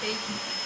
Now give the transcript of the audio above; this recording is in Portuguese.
Ei.